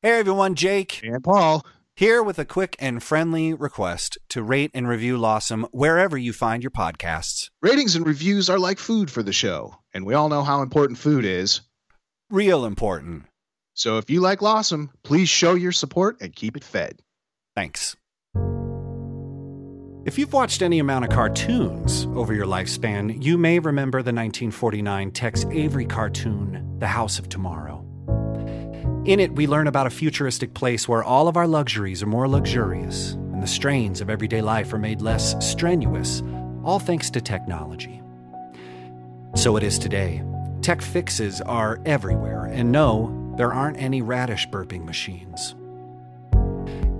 Hey everyone, Jake and Paul here with a quick and friendly request to rate and review Lawsome wherever you find your podcasts. Ratings and reviews are like food for the show, and we all know how important food is. Real important. So if you like Lawsome, please show your support and keep it fed. Thanks. If you've watched any amount of cartoons over your lifespan, you may remember the 1949 Tex Avery cartoon, The House of Tomorrow. In it, we learn about a futuristic place where all of our luxuries are more luxurious and the strains of everyday life are made less strenuous, all thanks to technology. So it is today. Tech fixes are everywhere, and no, there aren't any radish burping machines.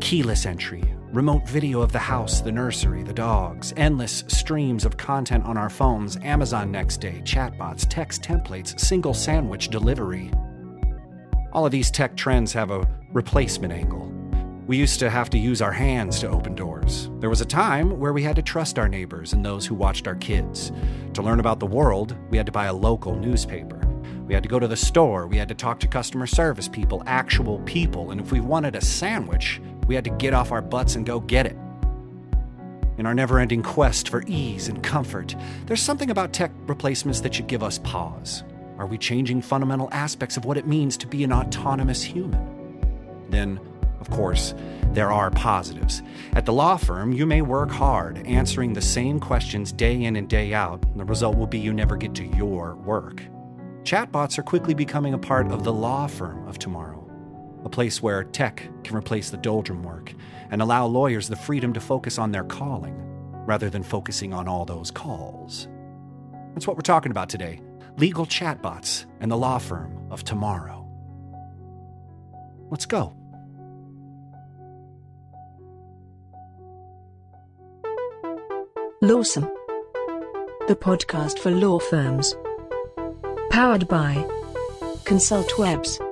Keyless entry, remote video of the house, the nursery, the dogs, endless streams of content on our phones, Amazon next day, chatbots, text templates, single sandwich delivery. All of these tech trends have a replacement angle. We used to have to use our hands to open doors. There was a time where we had to trust our neighbors and those who watched our kids. To learn about the world, we had to buy a local newspaper. We had to go to the store, we had to talk to customer service people, actual people, and if we wanted a sandwich, we had to get off our butts and go get it. In our never ending quest for ease and comfort, there's something about tech replacements that should give us pause. Are we changing fundamental aspects of what it means to be an autonomous human? Then, of course, there are positives. At the law firm, you may work hard answering the same questions day in and day out, and the result will be you never get to your work. Chatbots are quickly becoming a part of the law firm of tomorrow, a place where tech can replace the doldrum work and allow lawyers the freedom to focus on their calling rather than focusing on all those calls. That's what we're talking about today legal chatbots, and the law firm of tomorrow. Let's go. Lawsome, the podcast for law firms. Powered by ConsultWebs.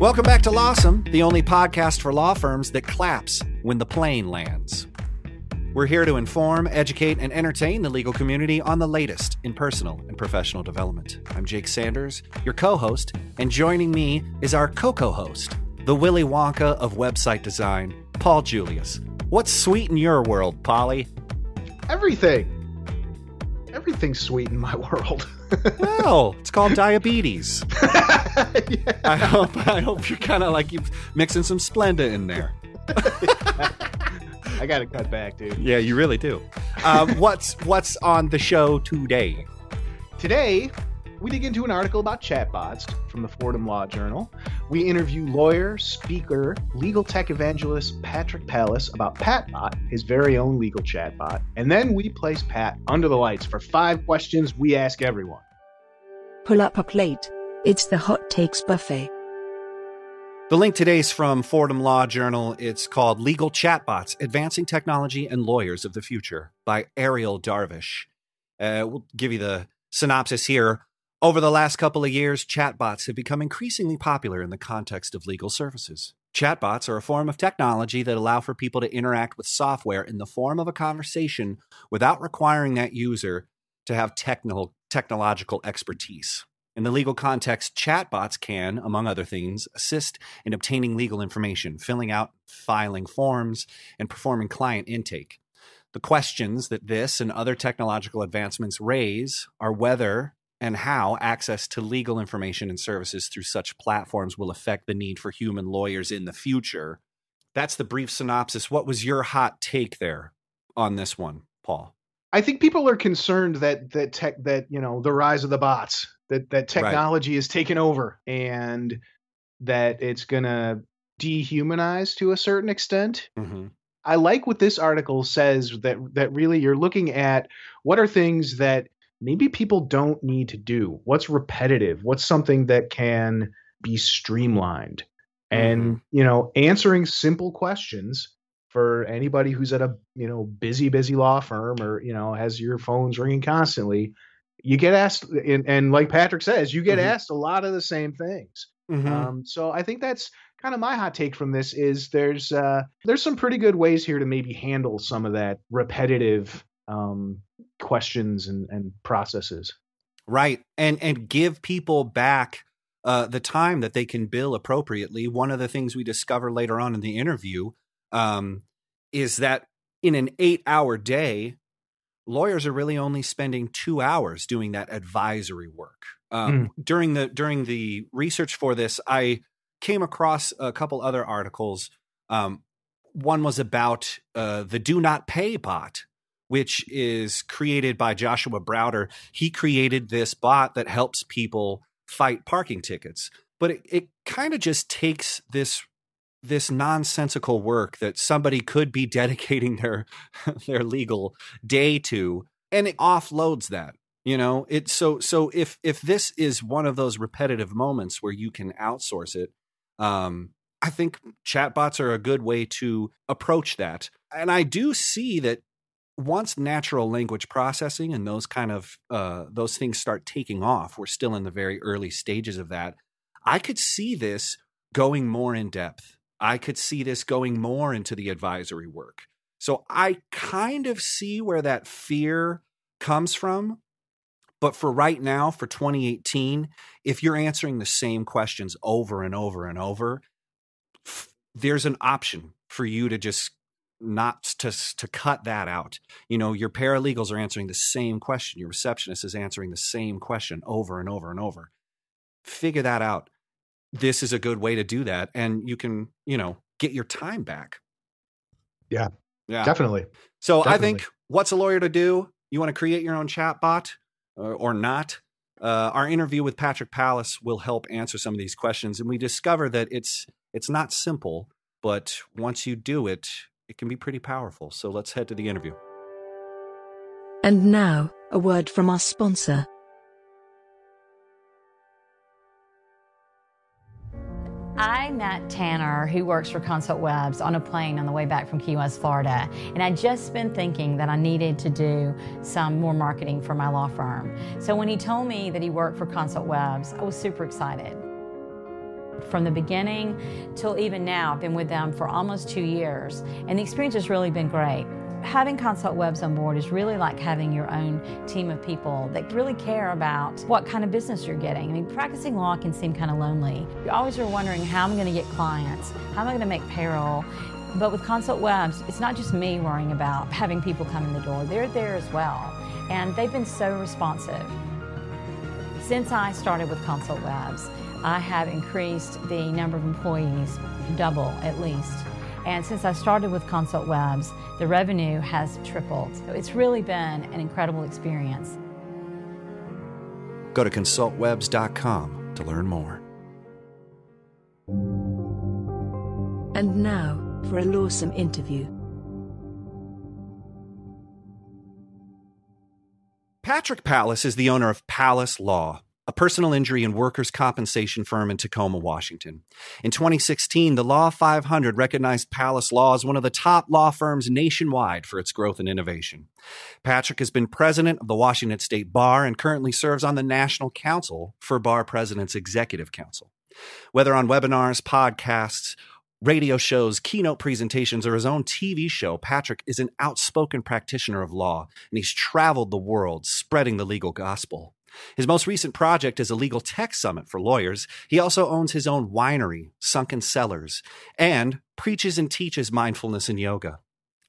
Welcome back to Lawsome, the only podcast for law firms that claps when the plane lands. We're here to inform, educate, and entertain the legal community on the latest in personal and professional development. I'm Jake Sanders, your co host, and joining me is our co co host, the Willy Wonka of website design, Paul Julius. What's sweet in your world, Polly? Everything. Everything's sweet in my world. well, it's called diabetes. yeah. I hope I hope you're kind of like you mixing some Splenda in there. I got to cut back, dude. Yeah, you really do. Um, what's what's on the show today? Today, we dig into an article about chatbots from the Fordham Law Journal. We interview lawyer, speaker, legal tech evangelist Patrick Palace about PatBot, his very own legal chatbot. And then we place Pat under the lights for five questions we ask everyone. Pull up a plate. It's the Hot Takes Buffet. The link today is from Fordham Law Journal. It's called Legal Chatbots Advancing Technology and Lawyers of the Future by Ariel Darvish. Uh, we'll give you the synopsis here. Over the last couple of years, chatbots have become increasingly popular in the context of legal services. Chatbots are a form of technology that allow for people to interact with software in the form of a conversation without requiring that user to have technical, technological expertise. In the legal context, chatbots can, among other things, assist in obtaining legal information, filling out, filing forms, and performing client intake. The questions that this and other technological advancements raise are whether and how access to legal information and services through such platforms will affect the need for human lawyers in the future. That's the brief synopsis. What was your hot take there on this one, Paul? I think people are concerned that that tech that you know the rise of the bots that that technology right. is taken over and that it's going to dehumanize to a certain extent. Mm-hmm. I like what this article says that that really you're looking at what are things that maybe people don't need to do. What's repetitive? What's something that can be streamlined? Mm-hmm. And you know, answering simple questions for anybody who's at a you know busy busy law firm or you know has your phones ringing constantly you get asked and, and like patrick says you get mm-hmm. asked a lot of the same things mm-hmm. um, so i think that's kind of my hot take from this is there's uh, there's some pretty good ways here to maybe handle some of that repetitive um, questions and, and processes right and and give people back uh, the time that they can bill appropriately. One of the things we discover later on in the interview um, is that in an eight hour day, lawyers are really only spending two hours doing that advisory work. Um, mm. During the during the research for this, I came across a couple other articles. Um, one was about uh, the Do Not Pay bot, which is created by Joshua Browder. He created this bot that helps people fight parking tickets, but it, it kind of just takes this this nonsensical work that somebody could be dedicating their their legal day to and it offloads that you know? It so so if if this is one of those repetitive moments where you can outsource it um i think chatbots are a good way to approach that. And i do see that once natural language processing and those kind of uh those things start taking off we're still in the very early stages of that i could see this going more in depth I could see this going more into the advisory work. So I kind of see where that fear comes from. But for right now, for 2018, if you're answering the same questions over and over and over, there's an option for you to just not to to cut that out. You know, your paralegals are answering the same question, your receptionist is answering the same question over and over and over. Figure that out this is a good way to do that and you can you know get your time back. Yeah. Yeah. Definitely. So definitely. i think what's a lawyer to do? You want to create your own chat bot or, or not? Uh, our interview with patrick palace will help answer some of these questions and we discover that it's it's not simple but once you do it it can be pretty powerful. So let's head to the interview. And now a word from our sponsor I met Tanner, who works for Consult Webs, on a plane on the way back from Key West, Florida. And I'd just been thinking that I needed to do some more marketing for my law firm. So when he told me that he worked for Consult Webs, I was super excited. From the beginning till even now, I've been with them for almost two years, and the experience has really been great having Consult Webs on board is really like having your own team of people that really care about what kind of business you're getting. I mean, practicing law can seem kind of lonely. You always are wondering how I'm going to get clients, how am I going to make payroll. But with Consult Webs, it's not just me worrying about having people come in the door, they're there as well. And they've been so responsive. Since I started with Consult Webs, I have increased the number of employees double at least. And since I started with Consult Webs, the revenue has tripled. It's really been an incredible experience. Go to consultwebs.com to learn more. And now, for a lawsome interview. Patrick Palace is the owner of Palace Law a personal injury and workers' compensation firm in Tacoma, Washington. In 2016, the Law 500 recognized Palace Law as one of the top law firms nationwide for its growth and innovation. Patrick has been president of the Washington State Bar and currently serves on the National Council for Bar Presidents Executive Council. Whether on webinars, podcasts, radio shows, keynote presentations, or his own TV show, Patrick is an outspoken practitioner of law, and he's traveled the world spreading the legal gospel. His most recent project is a legal tech summit for lawyers. He also owns his own winery, Sunken Cellars, and preaches and teaches mindfulness and yoga.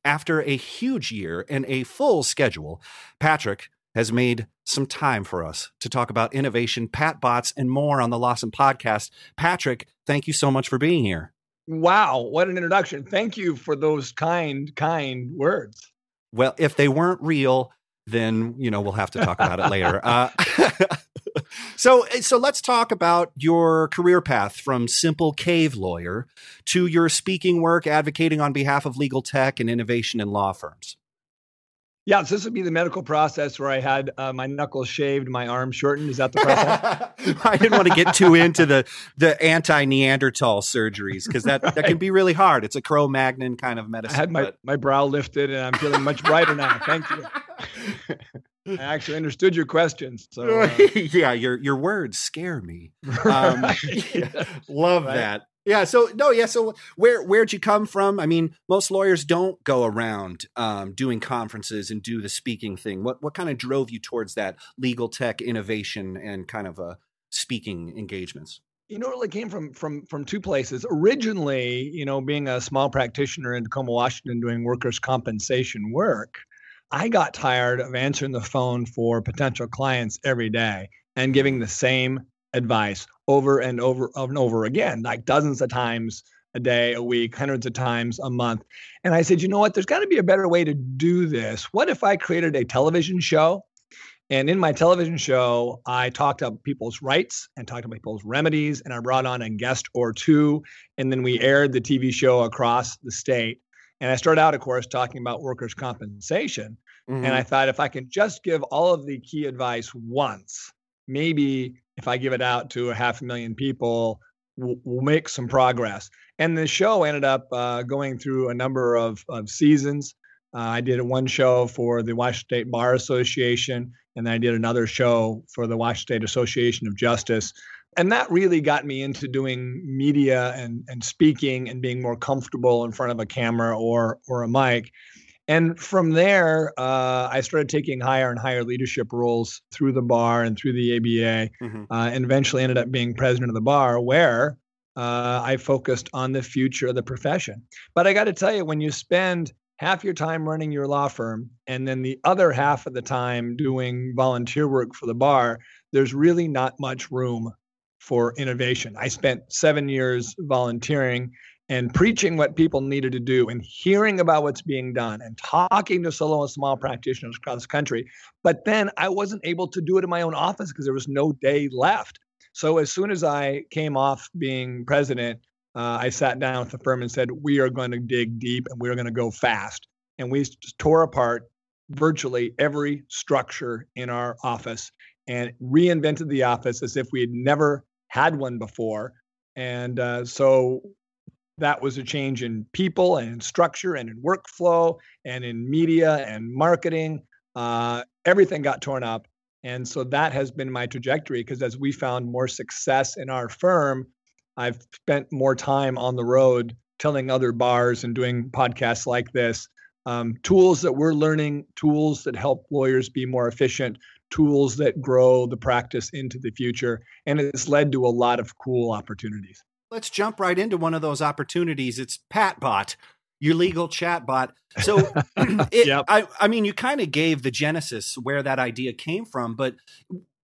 After a huge year and a full schedule, Patrick has made some time for us to talk about innovation, Pat bots, and more on the Lawsome podcast. Patrick, thank you so much for being here. Wow, what an introduction. Thank you for those kind, kind words. Well, if they weren't real, then you know we'll have to talk about it later. Uh, so eh, so let's talk about your career path from simple cave lawyer to your speaking work advocating on behalf of legal tech and innovation in law firms. Yeah, so this would be the medical process where I had uh, my knuckles shaved, my arm shortened. Is that the process? I didn't want to get too into the the anti Neanderthal surgeries because that right. that can be really hard. It's a Cro-Magnon kind of medicine. I had my, my brow lifted and I'm feeling much brighter now. Thank you. I actually understood your questions. So uh, yeah, your your words scare me. Um, yeah, love right. that. Yeah. So no. Yeah. So where where'd you come from? I mean, most lawyers don't go around um, doing conferences and do the speaking thing. What what kind of drove you towards that legal tech innovation and kind of a speaking engagements? You know, it really came from from from two places. Originally, you know, being a small practitioner in Tacoma, Washington, doing workers' compensation work, I got tired of answering the phone for potential clients every day and giving the same advice over and over and over again, like dozens of times a day, a week, hundreds of times a month. And I said, you know what? There's got to be a better way to do this. What if I created a television show? And in my television show, I talked about people's rights and talked about people's remedies, and I brought on a guest or two. And then we aired the TV show across the state. And I started out, of course, talking about workers' compensation. Mm-hmm. And I thought if I can just give all of the key advice once, maybe if I give it out to a half a million people, we'll, we'll make some progress. And the show ended up uh, going through a number of, of seasons. Uh, I did one show for the Washington State Bar Association, and then I did another show for the Washington State Association of Justice. And that really got me into doing media and, and speaking and being more comfortable in front of a camera or or a mic. And from there, uh, I started taking higher and higher leadership roles through the bar and through the ABA, mm-hmm. uh, and eventually ended up being president of the bar, where uh, I focused on the future of the profession. But I got to tell you, when you spend half your time running your law firm and then the other half of the time doing volunteer work for the bar, there's really not much room for innovation. I spent seven years volunteering and preaching what people needed to do and hearing about what's being done and talking to solo and small practitioners across the country. But then I wasn't able to do it in my own office because there was no day left. So as soon as I came off being president, uh, I sat down with the firm and said, We are going to dig deep and we're going to go fast. And we tore apart virtually every structure in our office and reinvented the office as if we had never had one before. And uh, so that was a change in people and in structure and in workflow and in media and marketing. Uh, everything got torn up. And so that has been my trajectory because as we found more success in our firm, I've spent more time on the road telling other bars and doing podcasts like this. Um, tools that we're learning, tools that help lawyers be more efficient, tools that grow the practice into the future. And it's led to a lot of cool opportunities. Let's jump right into one of those opportunities. It's PatBot, your legal chatbot. So, it, yep. I, I mean, you kind of gave the genesis where that idea came from, but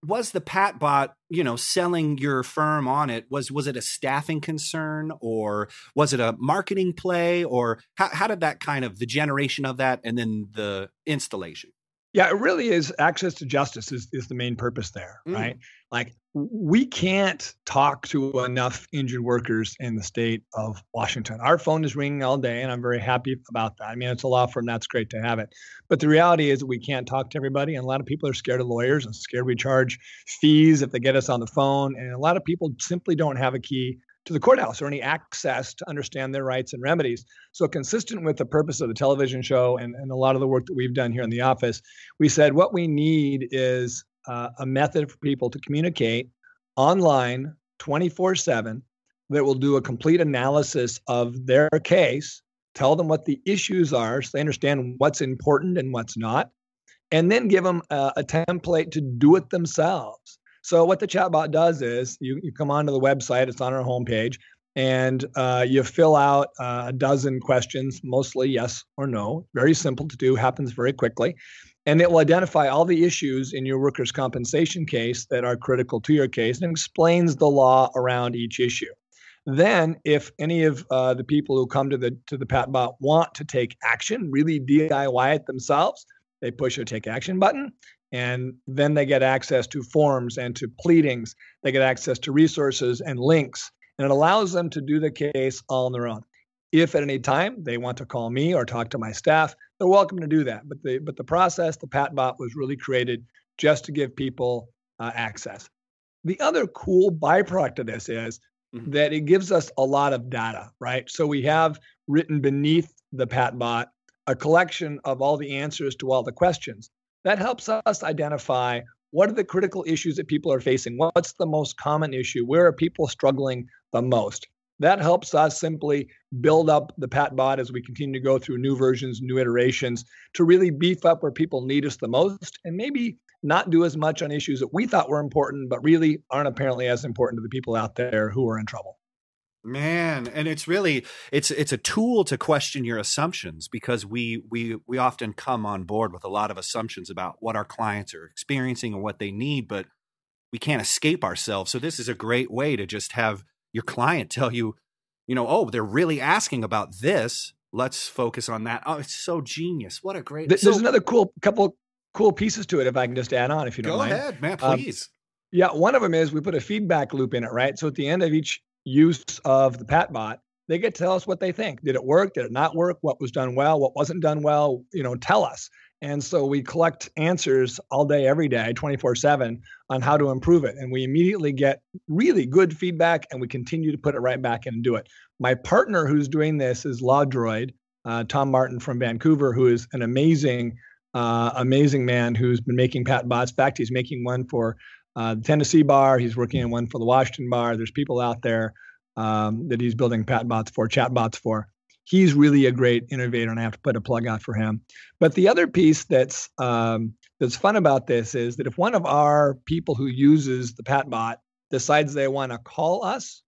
was the PatBot, you know, selling your firm on it? Was was it a staffing concern, or was it a marketing play, or how, how did that kind of the generation of that and then the installation? Yeah, it really is access to justice is, is the main purpose there, mm. right? Like we can't talk to enough injured workers in the state of Washington. Our phone is ringing all day, and I'm very happy about that. I mean, it's a law firm, that's great to have it. But the reality is that we can't talk to everybody, and a lot of people are scared of lawyers and scared we charge fees if they get us on the phone. And a lot of people simply don't have a key to the courthouse or any access to understand their rights and remedies. So, consistent with the purpose of the television show and, and a lot of the work that we've done here in the office, we said what we need is uh, a method for people to communicate online 24 7 that will do a complete analysis of their case, tell them what the issues are so they understand what's important and what's not, and then give them a, a template to do it themselves. So what the chatbot does is you, you come onto the website, it's on our homepage, and uh, you fill out uh, a dozen questions, mostly yes or no. Very simple to do, happens very quickly. And it will identify all the issues in your workers' compensation case that are critical to your case and explains the law around each issue. Then, if any of uh, the people who come to the to the PatBot want to take action, really DIY it themselves, they push a take action button, and then they get access to forms and to pleadings. They get access to resources and links, and it allows them to do the case all on their own. If at any time they want to call me or talk to my staff, they're welcome to do that. But the but the process, the PatBot, was really created just to give people uh, access. The other cool byproduct of this is mm-hmm. that it gives us a lot of data, right? So we have written beneath the PatBot a collection of all the answers to all the questions. That helps us identify what are the critical issues that people are facing? What's the most common issue? Where are people struggling the most? That helps us simply build up the PatBot as we continue to go through new versions, new iterations to really beef up where people need us the most and maybe not do as much on issues that we thought were important, but really aren't apparently as important to the people out there who are in trouble. Man, and it's really it's it's a tool to question your assumptions because we we we often come on board with a lot of assumptions about what our clients are experiencing and what they need, but we can't escape ourselves. So this is a great way to just have your client tell you, you know, oh, they're really asking about this. Let's focus on that. Oh, it's so genius. What a great. There's so, another cool couple cool pieces to it if I can just add on if you don't go mind. Ahead, man, um, please. Um, yeah, one of them is we put a feedback loop in it, right? So at the end of each use of the PatBot, they get to tell us what they think. Did it work? Did it not work? What was done well? What wasn't done well? You know, tell us. And so we collect answers all day, every day, 24 7 on how to improve it. And we immediately get really good feedback and we continue to put it right back in and do it. My partner who's doing this is LawDroid, uh, Tom Martin from Vancouver, who is an amazing, uh, amazing man who's been making Pat bots. In fact, he's making one for uh, the Tennessee bar. He's working on one for the Washington bar. There's people out there um, that he's building Pat bots for, chat bots for he's really a great innovator, and I have to put a plug out for him. But the other piece that's um, that's fun about this is that if one of our people who uses the PatBot decides they want to call us,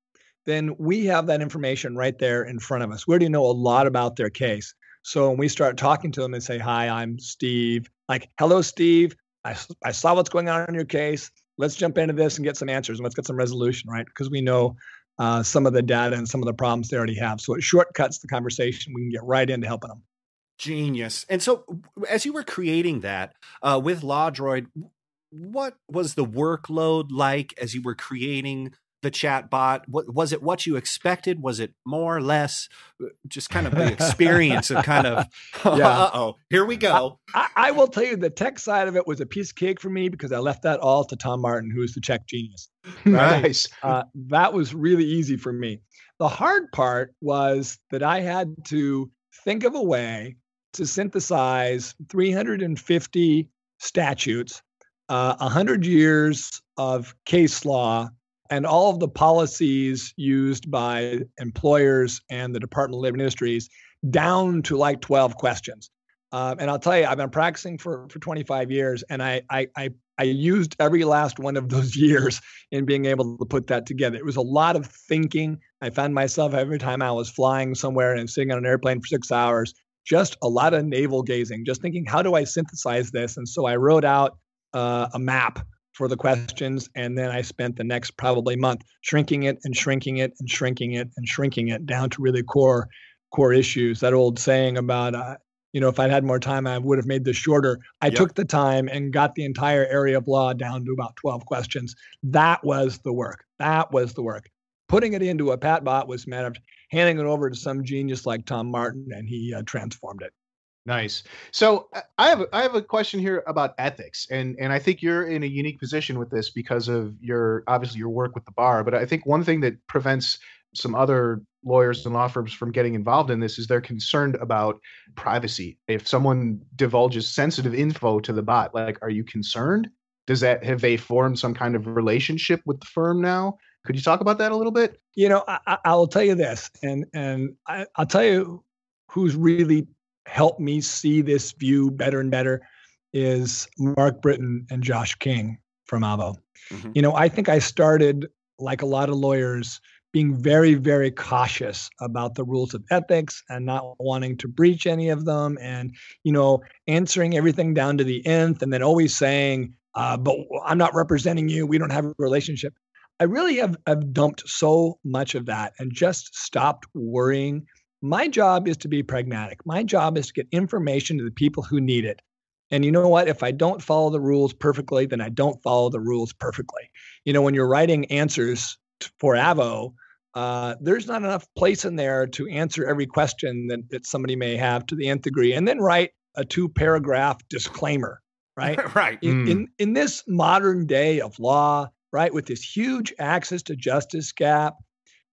then we have that information right there in front of us. We already know a lot about their case. So when we start talking to them and say, "Hi, I'm Steve," like, "Hello, Steve. I, I saw what's going on in your case. Let's jump into this and get some answers and let's get some resolution, right? Because we know uh, some of the data and some of the problems they already have. So it shortcuts the conversation. We can get right into helping them. Genius. And so, as you were creating that uh, with LawDroid, what was the workload like as you were creating the chat bot? What, was it what you expected? Was it more or less just kind of the experience of kind of, uh oh, here we go. I, I, will tell you the tech side of it was a piece of cake for me because I left that all to Tom Martin, who's the tech genius. Right? nice. Uh, that was really easy for me. The hard part was that I had to think of a way to synthesize 350 statutes, uh, 100 years of case law, and all of the policies used by employers and the Department of Labor Industries down to like 12 questions. Um, and I'll tell you, I've been practicing for, for 25 years, and I, I, I, I used every last one of those years in being able to put that together. It was a lot of thinking. I found myself every time I was flying somewhere and sitting on an airplane for six hours, just a lot of navel gazing, just thinking, how do I synthesize this? And so I wrote out uh, a map for the questions. And then I spent the next probably month shrinking it and shrinking it and shrinking it and shrinking it down to really core core issues. That old saying about, uh, you know, if I'd had more time, I would have made this shorter. I yep. took the time and got the entire area of law down to about 12 questions. That was the work. That was the work. Putting it into a pat bot was a matter of handing it over to some genius like Tom Martin, and he uh, transformed it. Nice. So uh, I have I have a question here about ethics, and and I think you're in a unique position with this because of your obviously your work with the bar. But I think one thing that prevents some other lawyers and law firms from getting involved in this is they're concerned about privacy. If someone divulges sensitive info to the bot, like, are you concerned? Does that have they formed some kind of relationship with the firm now? Could you talk about that a little bit? You know, I, I, will tell you this, and and I, I'll tell you who's really help me see this view better and better is Mark Britton and Josh King from Avvo. Mm-hmm. You know, I think I started like a lot of lawyers being very, very cautious about the rules of ethics and not wanting to breach any of them and, you know, answering everything down to the nth and then always saying, uh, but I'm not representing you. We don't have a relationship. I really have, have dumped so much of that and just stopped worrying my job is to be pragmatic. My job is to get information to the people who need it. And you know what? If I don't follow the rules perfectly, then I don't follow the rules perfectly. You know, when you're writing answers for Avvo, uh, there's not enough place in there to answer every question that, that somebody may have to the nth degree, and then write a two paragraph disclaimer, right? right. In, mm. in in this modern day of law, right, with this huge access to justice gap,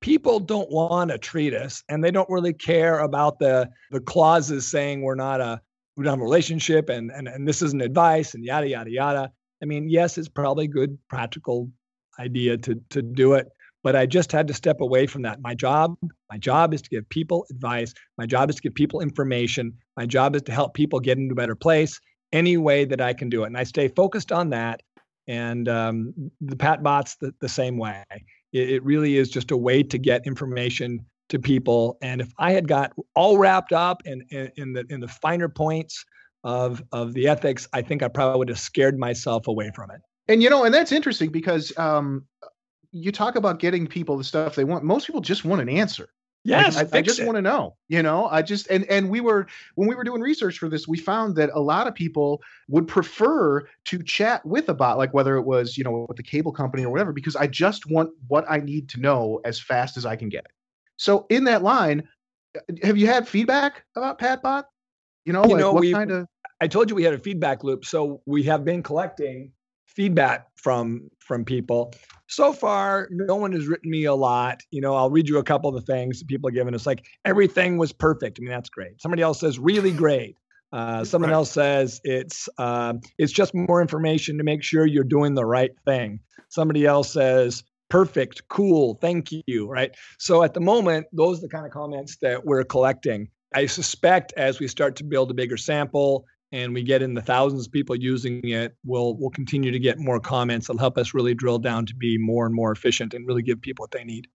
people don't want a treatise and they don't really care about the the clauses saying we're not a we don't have a relationship and and, and this isn't advice and yada yada yada. I mean, yes, it's probably a good practical idea to to do it, but I just had to step away from that. My job, my job is to give people advice. My job is to give people information. My job is to help people get into a better place any way that I can do it. And I stay focused on that. And um, the Pat bots the, the same way. It, it really is just a way to get information to people. And if I had got all wrapped up in, in, in the in the finer points of of the ethics, I think I probably would have scared myself away from it. And you know, and that's interesting because um, you talk about getting people the stuff they want. Most people just want an answer. Yes, I, I just want to know. You know, I just and and we were when we were doing research for this, we found that a lot of people would prefer to chat with a bot, like whether it was you know with the cable company or whatever, because I just want what I need to know as fast as I can get it. So in that line, uh, have you had feedback about PatBot? You know, you like know, what we, kind of? I told you we had a feedback loop, so we have been collecting feedback from from people. So far, no one has written me a lot. You know, I'll read you a couple of the things that people are giving us. Like everything was perfect. I mean, that's great. Somebody else says really great. Uh, someone right. else says it's uh, it's just more information to make sure you're doing the right thing. Somebody else says perfect, cool, thank you. Right. So at the moment, those are the kind of comments that we're collecting. I suspect as we start to build a bigger sample and we get in the thousands of people using it, we'll we'll continue to get more comments that'll help us really drill down to be more and more efficient and really give people what they need.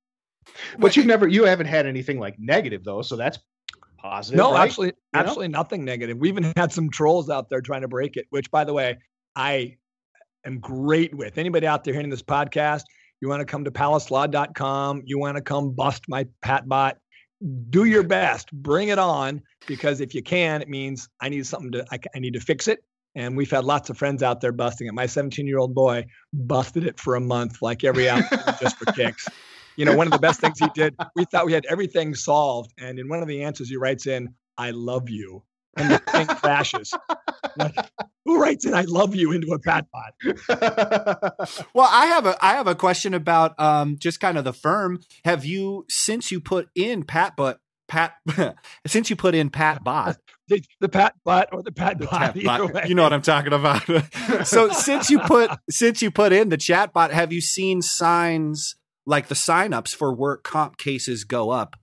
But you've never you haven't had anything like negative though, so that's positive. No, right? actually, you absolutely know? nothing negative. We even had some trolls out there trying to break it, which by the way, I am great with. Anybody out there hearing this podcast, you want to come to palacelaw.com, you want to come bust my Patbot do your best, bring it on, because if you can, it means I need something to, I, I need to fix it. And we've had lots of friends out there busting it. My 17 year old boy busted it for a month, like every hour just for kicks. You know, one of the best things he did, we thought we had everything solved. And in one of the answers, he writes in, I love you. And the thing crashes. Like, who writes in "I love you" into a pat bot? well, I have a I have a question about um, just kind of the firm. Have you since you put in pat but pat since you put in pat bot the, the pat bot or the pat bot, bot you know what I'm talking about. so since you put since you put in the chat bot, have you seen signs like the signups for work comp cases go up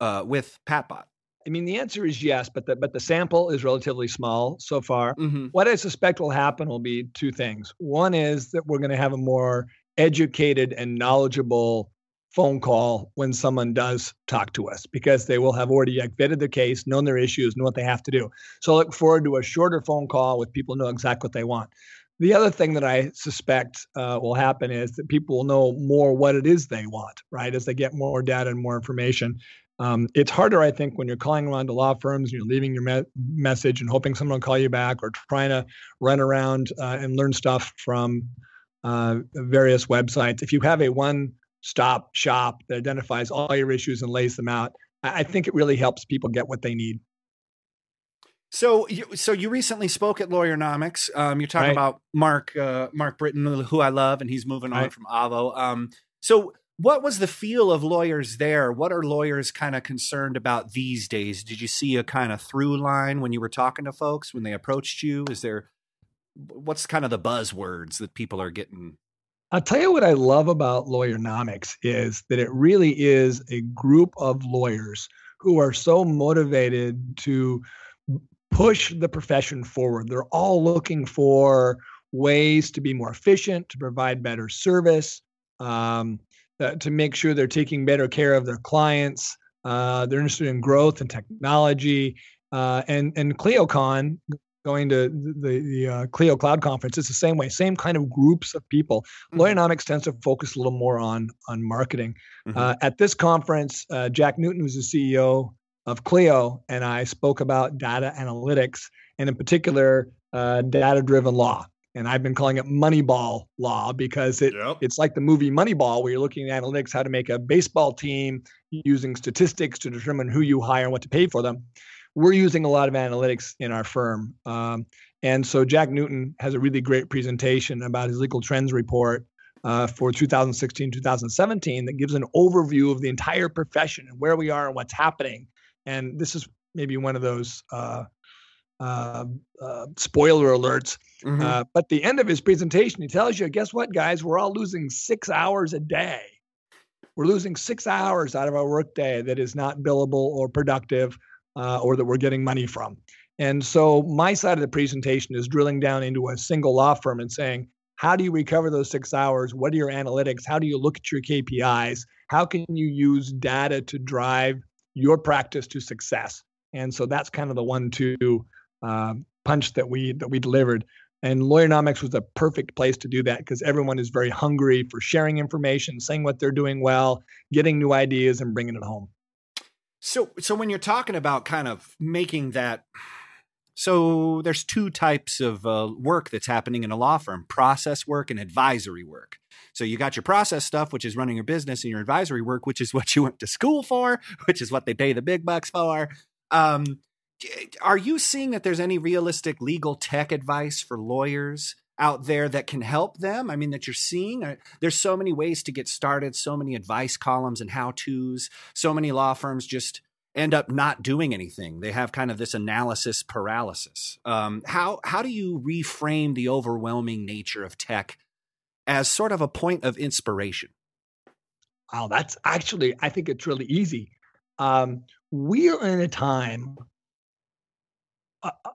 uh, with Patbot? I mean, the answer is yes, but the but the sample is relatively small so far. Mm-hmm. What I suspect will happen will be two things. One is that we're going to have a more educated and knowledgeable phone call when someone does talk to us because they will have already vetted their case, known their issues, know what they have to do. So I look forward to a shorter phone call with people who know exactly what they want. The other thing that I suspect uh, will happen is that people will know more what it is they want, right? As they get more data and more information. Um, it's harder, I think, when you're calling around to law firms and you're leaving your me- message and hoping someone will call you back or trying to run around uh, and learn stuff from uh, various websites. If you have a one stop shop that identifies all your issues and lays them out, I, I think it really helps people get what they need. So, you, so you recently spoke at Lawyernomics. Um, you're talking right. about Mark uh, Mark Britton, who I love, and he's moving right. on from Avvo. Um, so, what was the feel of lawyers there? What are lawyers kind of concerned about these days? Did you see a kind of through line when you were talking to folks when they approached you? Is there what's kind of the buzzwords that people are getting? I'll tell you what I love about Lawyernomics is that it really is a group of lawyers who are so motivated to push the profession forward. They're all looking for ways to be more efficient, to provide better service. Um, uh, to make sure they're taking better care of their clients. Uh, they're interested in growth and technology. Uh, and and ClioCon, going to the the uh, Clio Cloud conference, it's the same way. Same kind of groups of people. Mm-hmm. Lawyernomics tends to focus a little more on on marketing. Mm-hmm. Uh, at this conference, uh, Jack Newton, who's the CEO of Clio, and I spoke about data analytics, and in particular, data-driven law and I've been calling it Moneyball law because it yep. it's like the movie Moneyball, where you're looking at analytics, how to make a baseball team using statistics to determine who you hire and what to pay for them. We're using a lot of analytics in our firm, um, and so Jack Newton has a really great presentation about his legal trends report uh, for 2016 2017 that gives an overview of the entire profession and where we are and what's happening. And this is maybe one of those. Uh, uh, uh, spoiler alerts. Mm-hmm. Uh, but the end of his presentation, he tells you, guess what, guys? We're all losing six hours a day. we're losing six hours out of our workday that is not billable or productive uh, or that we're getting money from. And so my side of the presentation is drilling down into a single law firm and saying, how do you recover those six hours? What are your analytics? How do you look at your KPIs? How can you use data to drive your practice to success? And so that's kind of the one-two uh, punch that we that we delivered. And Lawyernomics was a perfect place to do that because everyone is very hungry for sharing information, saying what they're doing well, getting new ideas, and bringing it home. So, so when you're talking about kind of making that, so there's two types of uh, work that's happening in a law firm: process work and advisory work. So you got your process stuff, which is running your business, and your advisory work, which is what you went to school for, which is what they pay the big bucks for. Um, are you seeing that there's any realistic legal tech advice for lawyers out there that can help them? I mean, that you're seeing? Uh, there's so many ways to get started, so many advice columns and how to's. So many law firms just end up not doing anything. They have kind of this analysis paralysis. Um, how how do you reframe the overwhelming nature of tech as sort of a point of inspiration? Wow, that's actually I think it's really easy. Um, we are in a time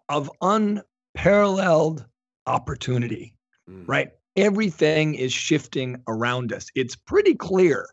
of unparalleled opportunity, mm. right? Everything is shifting around us. It's pretty clear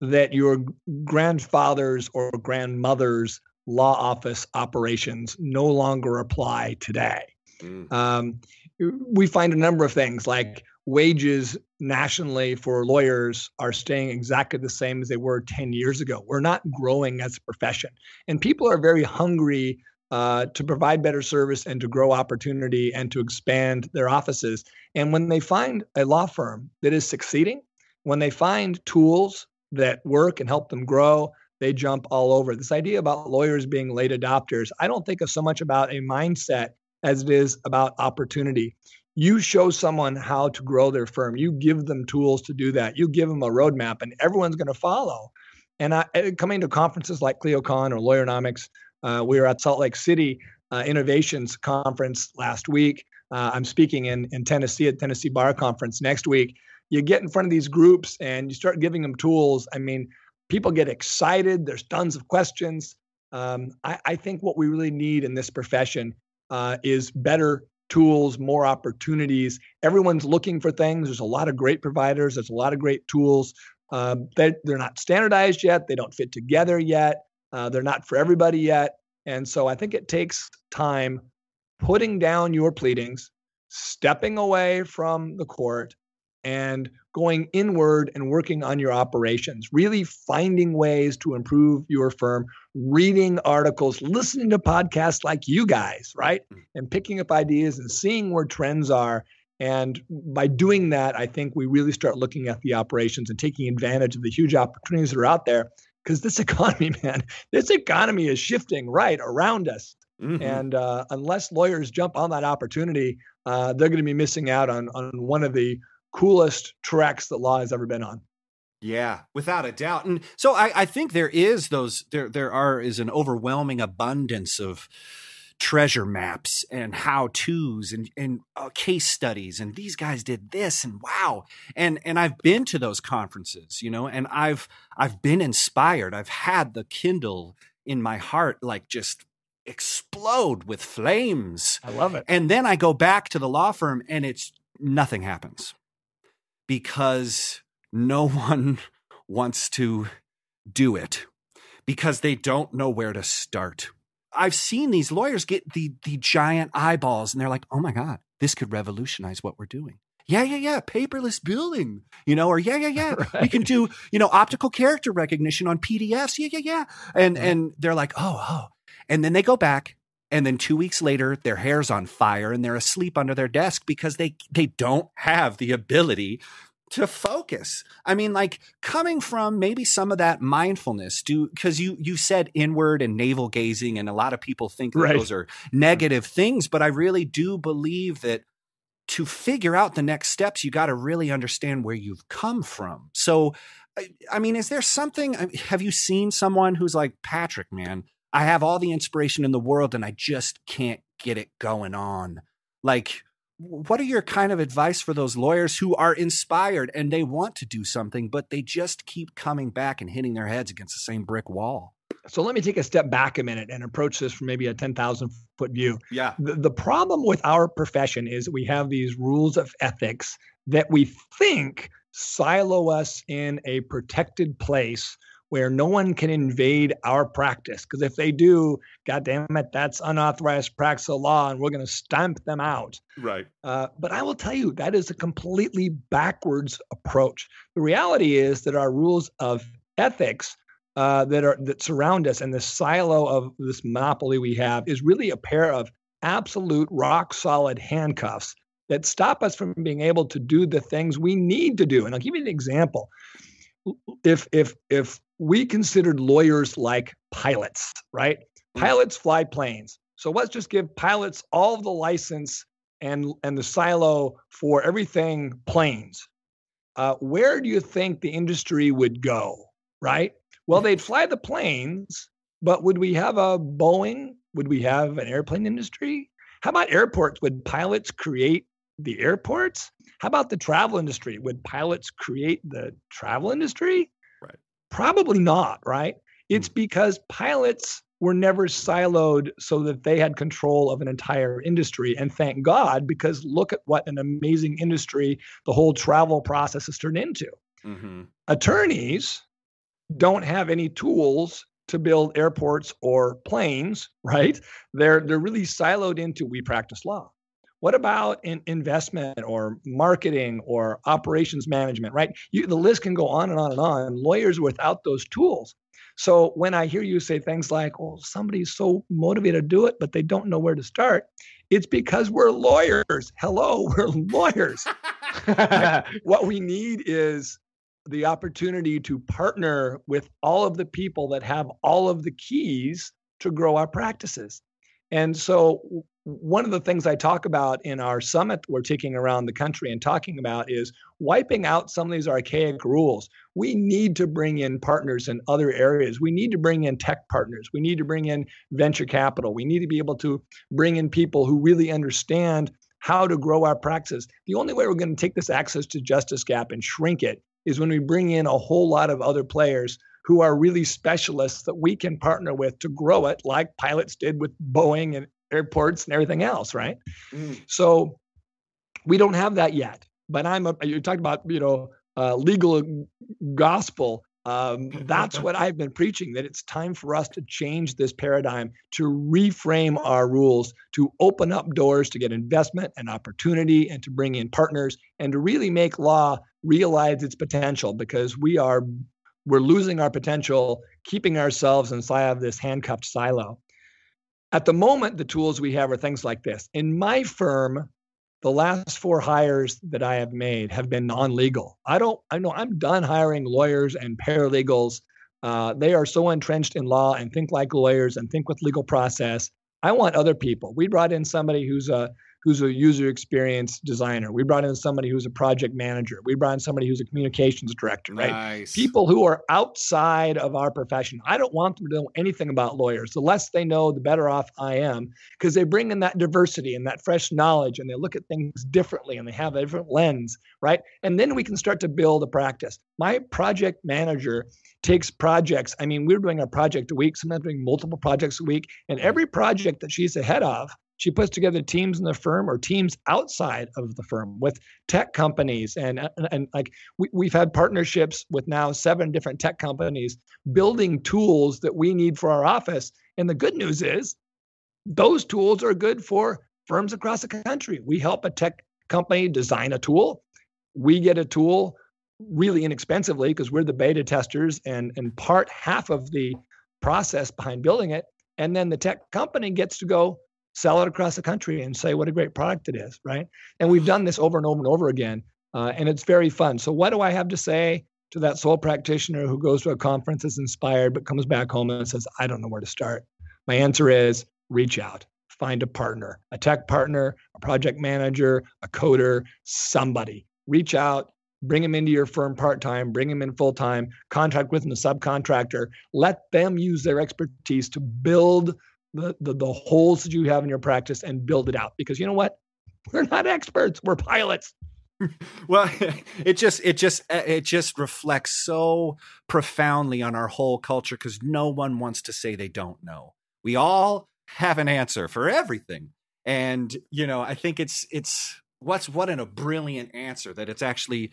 that your grandfather's or grandmother's law office operations no longer apply today. Mm. Um, we find a number of things like wages nationally for lawyers are staying exactly the same as they were 10 years ago. We're not growing as a profession. And people are very hungry uh, to provide better service and to grow opportunity and to expand their offices. And when they find a law firm that is succeeding, when they find tools that work and help them grow, they jump all over. This idea about lawyers being late adopters, I don't think of so much about a mindset as it is about opportunity. You show someone how to grow their firm, you give them tools to do that, you give them a roadmap, and everyone's going to follow. And I, coming to conferences like ClioCon or Lawyernomics, uh, we were at Salt Lake City uh, Innovations Conference last week. Uh, I'm speaking in, in Tennessee at Tennessee Bar Conference next week. You get in front of these groups and you start giving them tools. I mean, people get excited. There's tons of questions. Um, I, I, think what we really need in this profession uh, is better tools, more opportunities. Everyone's looking for things. There's a lot of great providers. There's a lot of great tools. Um, they're, they're not standardized yet. They don't fit together yet. Uh, they're not for everybody yet. And so I think it takes time putting down your pleadings, stepping away from the court, and going inward and working on your operations, really finding ways to improve your firm, reading articles, listening to podcasts like you guys, right? Mm. And picking up ideas and seeing where trends are. And by doing that, I think we really start looking at the operations and taking advantage of the huge opportunities that are out there because this economy, man, this economy is shifting right around us. Mm-hmm. And uh, unless lawyers jump on that opportunity, uh, they're going to be missing out on on one of the coolest tracks that law has ever been on. Yeah, without a doubt. And so I, I think there is those there there are is an overwhelming abundance of treasure maps and how to's and, and uh, case studies and these guys did this and wow. And and I've been to those conferences you know and I've I've been inspired. I've had the Kindle in my heart like just explode with flames. I love it. And then I go back to the law firm and it's nothing happens. Because no one wants to do it. Because they don't know where to start I've seen these lawyers get the the giant eyeballs and they're like, "Oh my god, this could revolutionize what we're doing." Yeah, yeah, yeah, paperless billing, you know, or yeah, yeah, yeah, right. we can do, you know, optical character recognition on PDFs. Yeah, yeah, yeah. And yeah. and they're like, "Oh, oh." And then they go back and then 2 weeks later their hair's on fire and they're asleep under their desk because they they don't have the ability to focus. I mean, like coming from maybe some of that mindfulness, do because you you said inward and navel gazing, and a lot of people think right. those are negative things, but I really do believe that to figure out the next steps, you got to really understand where you've come from. So, I, I mean, is there something? Have you seen someone who's like Patrick, man? I have all the inspiration in the world, and I just can't get it going on. Like, what are your kind of advice for those lawyers who are inspired and they want to do something, but they just keep coming back and hitting their heads against the same brick wall? So let me take a step back a minute and approach this from maybe a 10,000 foot view. Yeah. The, the problem with our profession is we have these rules of ethics that we think silo us in a protected place where no one can invade our practice. Because if they do, God damn it, that's unauthorized practice of law, and we're going to stamp them out. Right. Uh, but I will tell you, that is a completely backwards approach. The reality is that our rules of ethics uh, that are that surround us and the silo of this monopoly we have is really a pair of absolute rock solid handcuffs that stop us from being able to do the things we need to do. And I'll give you an example. If if if we considered lawyers like pilots, right? Mm. Pilots fly planes. So let's just give pilots all the license and and the silo for everything planes. Uh, where do you think the industry would go? Right. Well, they'd fly the planes, but would we have a Boeing? Would we have an airplane industry? How about airports? Would pilots create the airports? How about the travel industry? Would pilots create the travel industry? Probably not, right? It's hmm. because pilots were never siloed so that they had control of an entire industry. And thank God, because look at what an amazing industry the whole travel process has turned into. Mm-hmm. Attorneys don't have any tools to build airports or planes, right? They're they're really siloed into we practice law. What about in investment or marketing or operations management, right? You, the list can go on and on and on. Lawyers without those tools. So when I hear you say things like, well, somebody's so motivated to do it, but they don't know where to start, it's because we're lawyers. Hello, we're lawyers. what we need is the opportunity to partner with all of the people that have all of the keys to grow our practices. And so one of the things I talk about in our summit we're taking around the country and talking about is wiping out some of these archaic rules. We need to bring in partners in other areas. We need to bring in tech partners. We need to bring in venture capital. We need to be able to bring in people who really understand how to grow our practices. The only way we're going to take this access to justice gap and shrink it is when we bring in a whole lot of other players who are really specialists that we can partner with to grow it, like pilots did with Boeing and airports and everything else, right? Mm. So we don't have that yet. But I'm a, you talked about you know uh, legal gospel. Um, that's what I've been preaching. That it's time for us to change this paradigm, to reframe our rules, to open up doors to get investment and opportunity, and to bring in partners, and to really make law realize its potential. Because we are we're losing our potential, keeping ourselves inside of this handcuffed silo. At the moment, the tools we have are things like this. In my firm, the last four hires that I have made have been non-legal. I don't. I know I'm done hiring lawyers and paralegals. Uh, they are so entrenched in law and think like lawyers and think with legal process. I want other people. We brought in somebody who's a who's a user experience designer. We brought in somebody who's a project manager. We brought in somebody who's a communications director, right? Nice. People who are outside of our profession. I don't want them to know anything about lawyers. The less they know, the better off I am because they bring in that diversity and that fresh knowledge and they look at things differently and they have a different lens, right? And then we can start to build a practice. My project manager takes projects. I mean, we're doing a project a week, sometimes doing multiple projects a week, and every project that she's ahead of she puts together teams in the firm or teams outside of the firm with tech companies. And and, and like we, we've had partnerships with now seven different tech companies building tools that we need for our office. And the good news is those tools are good for firms across the country. We help a tech company design a tool. We get a tool really inexpensively because we're the beta testers and and part half of the process behind building it. And then the tech company gets to go sell it across the country and say what a great product it is, right? And we've done this over and over and over again, uh, and it's very fun. So, what do I have to say to that sole practitioner who goes to a conference, is inspired, but comes back home and says, I don't know where to start? My answer is reach out, find a partner, a tech partner, a project manager, a coder, somebody. Reach out, bring them into your firm part time, bring them in full time, contract with them, a subcontractor. Let them use their expertise to build the, the, the holes that you have in your practice and build it out. Because you know what? We're not experts. We're pilots. well, it just it just uh, it just reflects so profoundly on our whole culture because no one wants to say they don't know. We all have an answer for everything, and you know, I think it's it's what's what in a brilliant answer that it's actually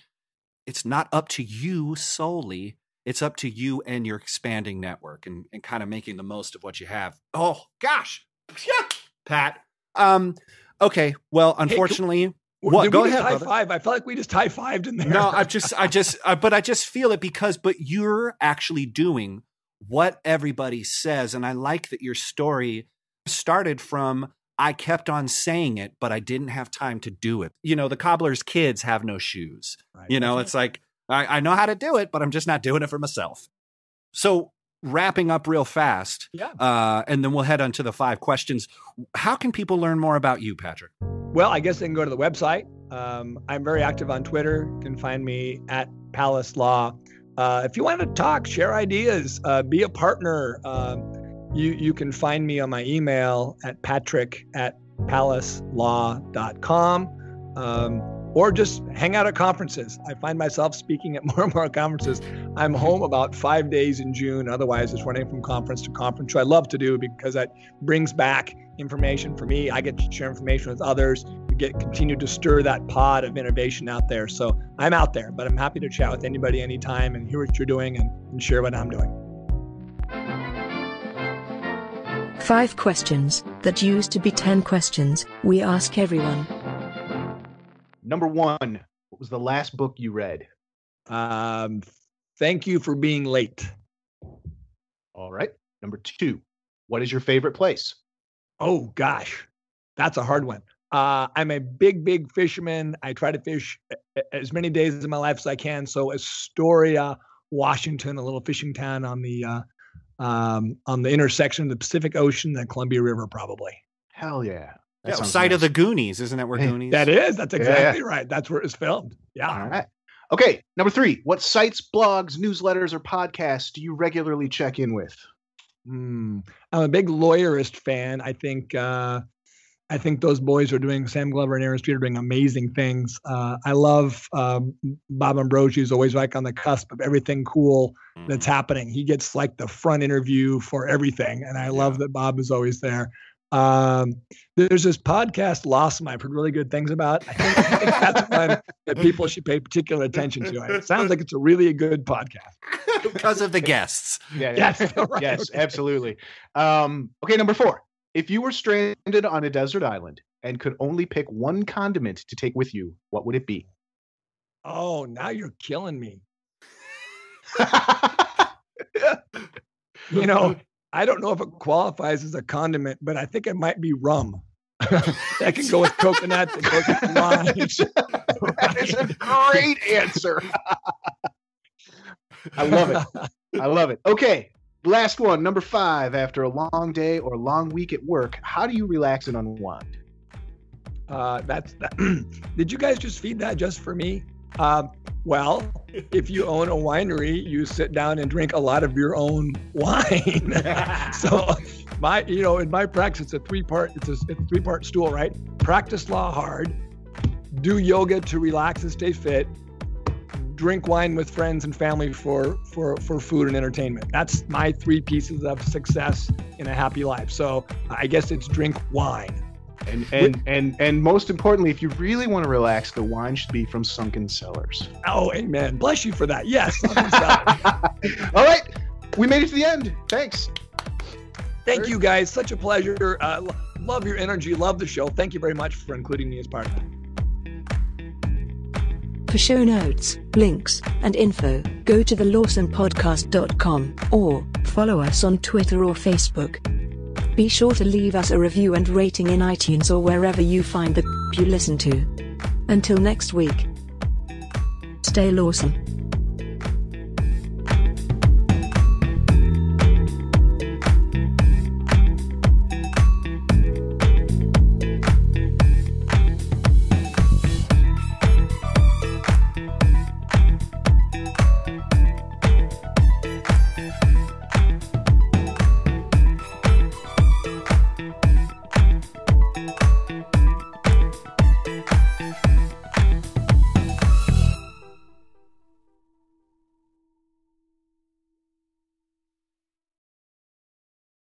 it's not up to you solely it's up to you and your expanding network and, and kind of making the most of what you have oh gosh yeah, pat um okay well unfortunately hey, what go ahead high brother. five i felt like we just high fived in there no i just i just uh, but i just feel it because but you're actually doing what everybody says and i like that your story started from I kept on saying it, but I didn't have time to do it. You know, the cobbler's kids have no shoes. Right. You know, it's like, I, I, know how to do it, but I'm just not doing it for myself. So, wrapping up real fast, yeah. Uh, and then we'll head on to the five questions. How can people learn more about you, Patrick? Well, I guess they can go to the website. Um, I'm very active on Twitter. You can find me at Palace Law. Uh, if you want to talk, share ideas, uh, be a partner, um, you, you can find me on my email at patrick at palacelaw.com um, or just hang out at conferences. I find myself speaking at more and more conferences. I'm home about five days in June. Otherwise, it's running from conference to conference, which I love to do because that brings back information for me. I get to share information with others. We get continue to stir that pod of innovation out there. So I'm out there, but I'm happy to chat with anybody anytime and hear what you're doing and, and share what I'm doing. Five questions that used to be 10 questions we ask everyone. Number one, what was the last book you read? Um, thank you for being late. All right. Number two, what is your favorite place? Oh, gosh, that's a hard one. Uh, I'm a big, big fisherman. I try to fish as many days in my life as I can. So, Astoria, Washington, a little fishing town on the uh, um, on the intersection of the Pacific Ocean and Columbia River, probably. Hell yeah. That yeah, site nice. of the Goonies, isn't that where Goonies? That is. That's exactly yeah. right. That's where it was filmed. Yeah. All right. Okay. Number three. What sites, blogs, newsletters, or podcasts do you regularly check in with? Hmm. I'm a big Lawyerist fan. I think uh, I think those boys are doing Sam Glover and Aaron Street are doing amazing things. Uh, I love um, Bob Ambrogi is always like on the cusp of everything cool that's mm-hmm. happening. He gets like the front interview for everything, and I yeah. love that Bob is always there. Um, there's this podcast, Lost I've heard really good things about. I think, I think that's one that people should pay particular attention to. It sounds like it's a really good podcast because of the guests. Yeah, yeah. yes, right. yes, okay. absolutely. Um, okay, number four. If you were stranded on a desert island and could only pick one condiment to take with you, what would it be? Oh, now you're killing me. you know, I don't know if it qualifies as a condiment, but I think it might be rum. that can go with coconut and coconut wine. that is a great answer. I love it. I love it. Okay, Last one, number five. After a long day or long week at work, how do you relax and unwind? Uh, that's that. Did you guys just feed that just for me? Uh, well, if you own a winery, you sit down and drink a lot of your own wine. so, my, you know, in my practice, it's a three-part. It's a, it's a three-part stool, right? Practice law hard, do yoga to relax and stay fit, drink wine with friends and family for for for food and entertainment. That's my three pieces of success in a happy life. So I guess it's drink wine. And and and and most importantly, if you really want to relax, the wine should be from Sunken Cellars. Oh, amen. Bless you for that. Yes. All right, we made it to the end. Thanks. Thank you, guys. Such a pleasure. Uh, love your energy. Love the show. Thank you very much for including me as part of it. For show notes, links, and info, go to thelawsomepodcast.com or follow us on Twitter or Facebook. Be sure to leave us a review and rating in iTunes or wherever you find the you listen to. Until next week, stay lawsome.